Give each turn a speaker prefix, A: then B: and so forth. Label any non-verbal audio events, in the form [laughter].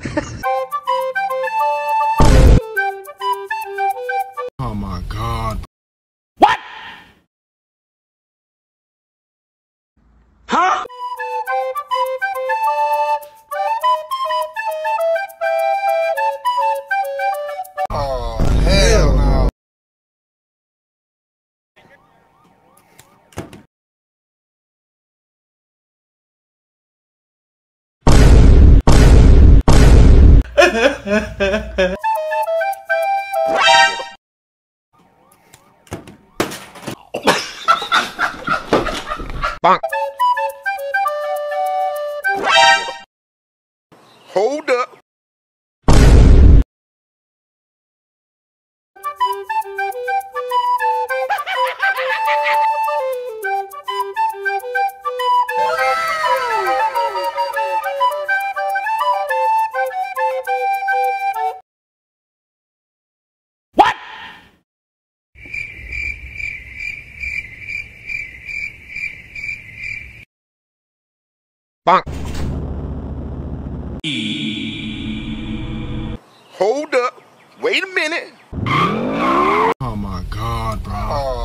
A: [laughs] oh my god. What? Huh? Bonk. Hold up. Bonk. Hold up. Wait a minute. Oh my god, bro. Oh.